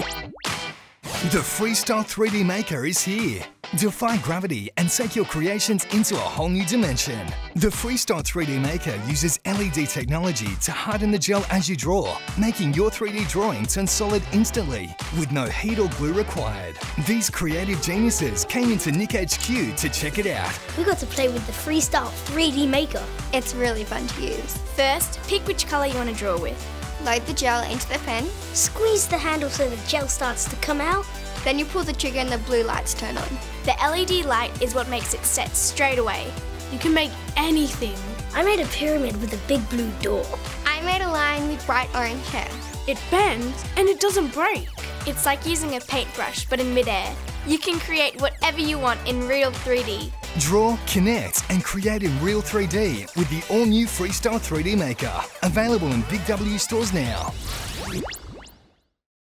The Freestyle 3D Maker is here. Defy gravity and take your creations into a whole new dimension. The Freestyle 3D Maker uses LED technology to harden the gel as you draw, making your 3D drawing turn solid instantly, with no heat or glue required. These creative geniuses came into Nick HQ to check it out. We got to play with the Freestyle 3D Maker. It's really fun to use. First, pick which colour you want to draw with. Load the gel into the pen, Squeeze the handle so the gel starts to come out. then you pull the trigger and the blue lights turn on. The LED light is what makes it set straight away. You can make anything. I made a pyramid with a big blue door. I made a line with bright orange hair. It bends and it doesn't break. It's like using a paintbrush but in midair. You can create whatever you want in real 3D. Draw, connect, and create in real 3D with the all new Freestyle 3D Maker. Available in Big W stores now.